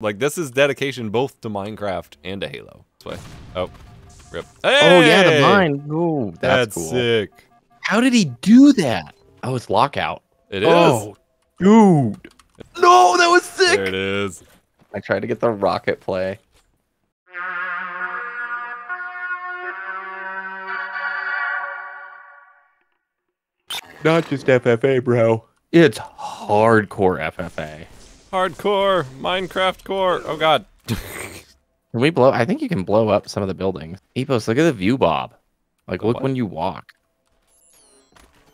Like this is dedication both to Minecraft and to Halo. This way. Oh, rip. Oh yeah, the mine. Ooh, that's, That's, cool. sick. How did he do that? Oh, it's lockout. It oh, is. Oh, dude. No, that was sick. There it is. I tried to get the rocket play. Not just FFA, bro. It's hardcore FFA. Hardcore Minecraft core. Oh god. Can we blow? I think you can blow up some of the buildings. Epos, look at the view, Bob. Like, look what? when you walk.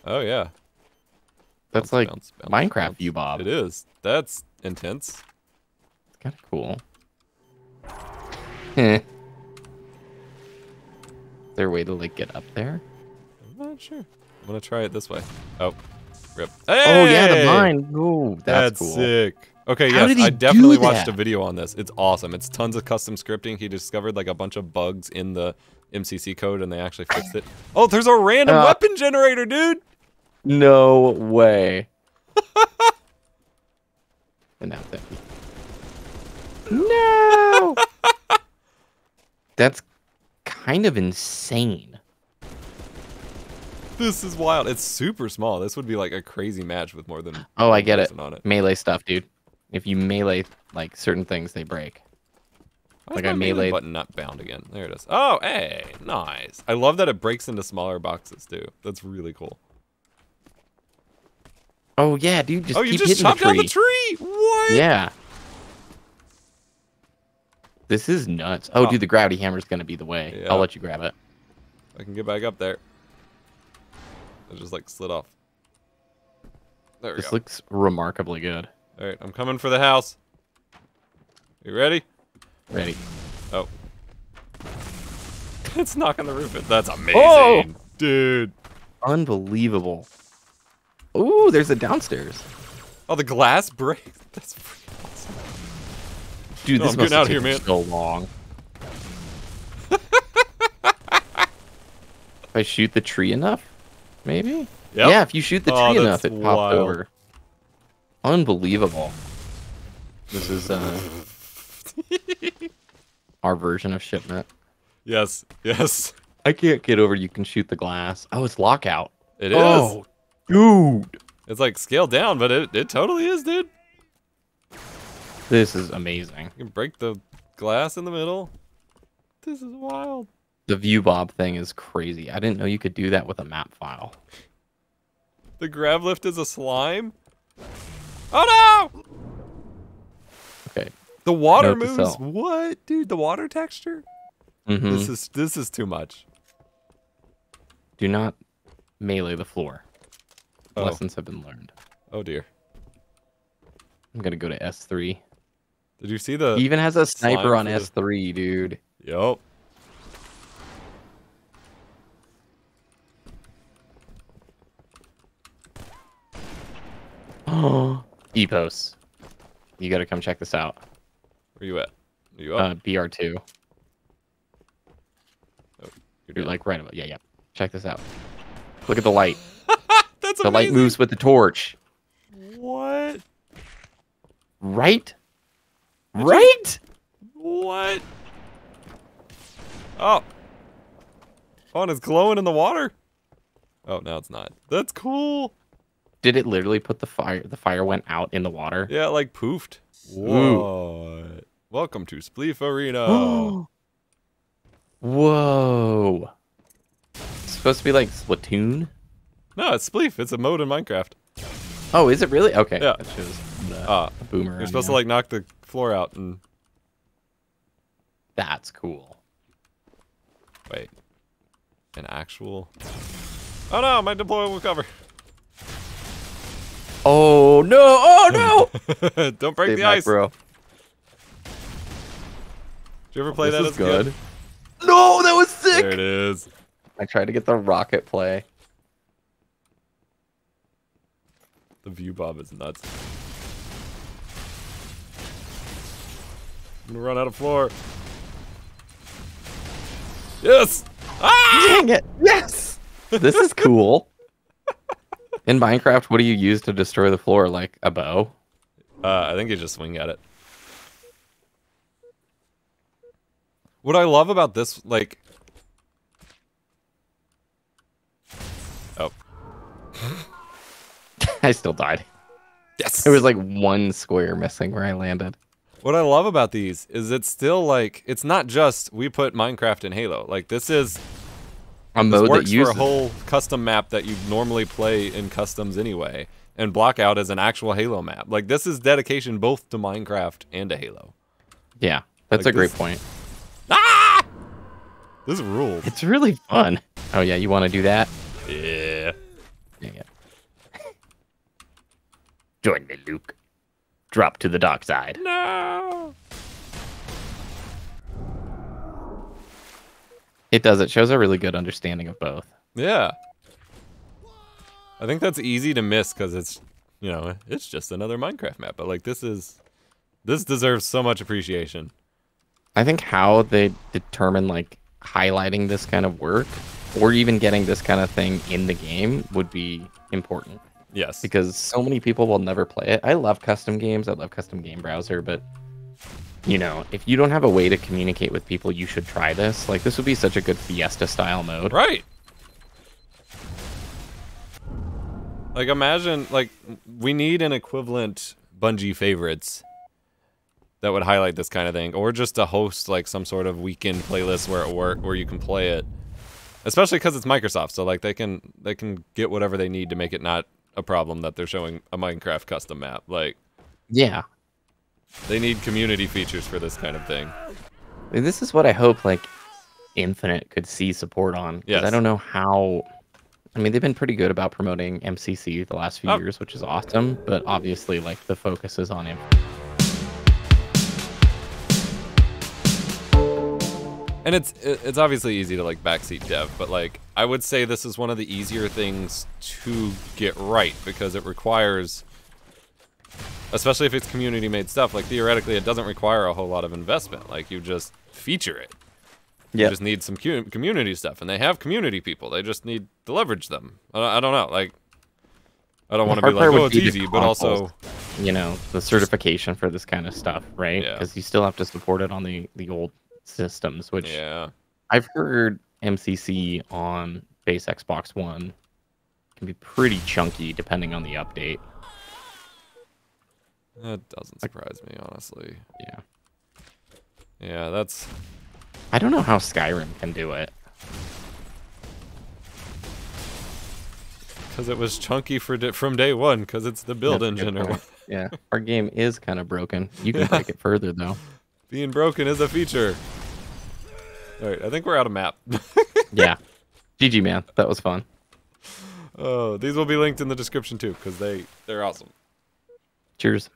Oh yeah. That's Bounce, like bounce, bounce, Minecraft view, Bob. It is. That's intense. It's kind of cool. Heh. Is there a way to like get up there? I'm not sure. I'm gonna try it this way. Oh, rip. Oh yeah, the mine. Ooh, that's, That's, cool. sick. Okay, How yes, I definitely watched a video on this. It's awesome. It's tons of custom scripting. He discovered like a bunch of bugs in the MCC code, and they actually fixed it. Oh, there's a random Uh, weapon generator, dude. No way. and now empty. No. that's kind of insane. This is wild. It's super small. This would be like a crazy match with more than. Oh, I get it. On it. Melee stuff, dude. If you melee like certain things, they break. Why is Like I melee button not bound again. There it is. Oh, hey, nice. I love that it breaks into smaller boxes too. That's really cool. Oh yeah, dude. Just oh, you keep just hitting chopped the down tree. the tree. What? Yeah. This is nuts. Oh, Oh. dude, the gravity hammer's gonna be the way. Yeah. I'll let you grab it. I can get back up there. I just like slid off. There we This go. looks remarkably good. All right, I'm coming for the house. You ready? Ready? Oh. it's knocking the roof in. That's amazing. Oh! Dude. Unbelievable. Ooh, there's a downstairs. Oh, the glass breaks. That's freaking awesome. Dude, No, this I'm must out here, man. so long. if I shoot the tree enough, maybe. Yep. Yeah, if you shoot the Oh, tree enough, it pops wild. over. Unbelievable. This is uh, our version of shipment. Yes. Yes. I can't get over. You can shoot the glass. Oh, it's lockout. It is. Oh, dude, It's like scaled down, but it, it totally is, dude. this is amazing. You can break the glass in the middle. This is wild. The view bob thing is crazy. I didn't know you could do that with a map file. The grav lift is a slime. Oh no! Okay. The water Note moves. What, dude? The water texture? Mm-hmm. This is this is too much. Do not melee the floor. Oh. Lessons have been learned. Oh dear. I'm gonna go to S3. Did you see the? He even has a sniper on S3, dude. Yup. Epos. You gotta come check this out. Where you at? Are you up? Uh, BR2. You're You're like right about. Yeah, yeah. Check this out. Look at the light. That's The light moves with the torch. What? Right? Right? What? Oh. Oh, and it's glowing in the water. Oh, now it's not. That's cool. Did it literally put the fire? The fire went out in the water. Yeah, like poofed. Ooh. What? Welcome to Spleef Arena. Whoa. It's supposed to be like Splatoon. no, it's Spleef. It's a mode in Minecraft. Oh, is it really? Okay. Yeah. That shows the Uh, boomer. you're supposed to like knock the floor out and That's cool. wait. An actual. Oh no, my deployable cover. Oh no! Oh no! Don't break Stay the ice. bro. Did you ever play This that is a kid? No, that was sick. There it is. I tried to get the rocket play. The view bob is nuts. I'm gonna run out of floor. Yes! Ah! Dang it! Yes. This is cool. In Minecraft, what do you use to destroy the floor? Like a bow? Uh, I think you just swing at it. What I love about this, like, oh, I still died. yes, There was like one square missing where I landed. What I love about these is it's still like it's not just we put Minecraft in Halo. Like this is A this mode works that uses for a whole custom map that you normally play in customs anyway, and block out as an actual Halo map. Like this is dedication both to Minecraft and to Halo. Yeah, that's Like a great this- point. Ah! This ruled. It's really fun. Oh yeah, you want to do that? Yeah. Yeah. yeah. Join me, Luke. Drop to the dark side. No. It does. It shows a really good understanding of both. Yeah. I think that's easy to miss because it's, you know, it's just another Minecraft map. But like this is, this deserves so much appreciation. I think how they determine like highlighting this kind of work or even getting this kind of thing in the game would be important Yes. because so many people will never play it. I love custom games. I love custom game browser, but you know, if you don't have a way to communicate with people, you should try this. Like this would be such a good Fiesta style mode. Right. Like imagine like we need an equivalent Bungie favorites that would highlight this kind of thing or just to host like some sort of weekend playlist where it work where you can play it. Especially cuz it's Microsoft, so like they can they can get whatever they need to make it not a problem that they're showing a Minecraft custom map. Like Yeah. They need community features for this kind of thing. I mean, This is what I hope like Infinite could see support on. Yes. I don't know how. I mean, they've been pretty good about promoting MCC the last few Oh. years, which is awesome. But obviously, like the focus is on him. And it's it's obviously easy to like backseat dev, but like I would say this is one of the easier things to get right because it requires especially if it's community made stuff, like theoretically it doesn't require a whole lot of investment. Like you just feature it. You Yeah. just need some community stuff and they have community people. They just need to leverage them. I don't, know, like I don't want to be like, oh, it's easy, but also. You know, the certification for this kind of stuff, right? Yeah. Because you still have to support it on the the old systems, which yeah. I've heard MCC on base Xbox One can be pretty chunky depending on the update. That doesn't surprise me, honestly. Yeah. Yeah, that's I don't know how Skyrim can do it. because it was chunky for di- from day one because it's the build That's engine or. Yeah, our game is kind of broken. You can take it further though. Being broken is a feature. All right, I think we're out of map. Yeah. GG man, that was fun. oh, these will be linked in the description too, because they they're awesome. Cheers.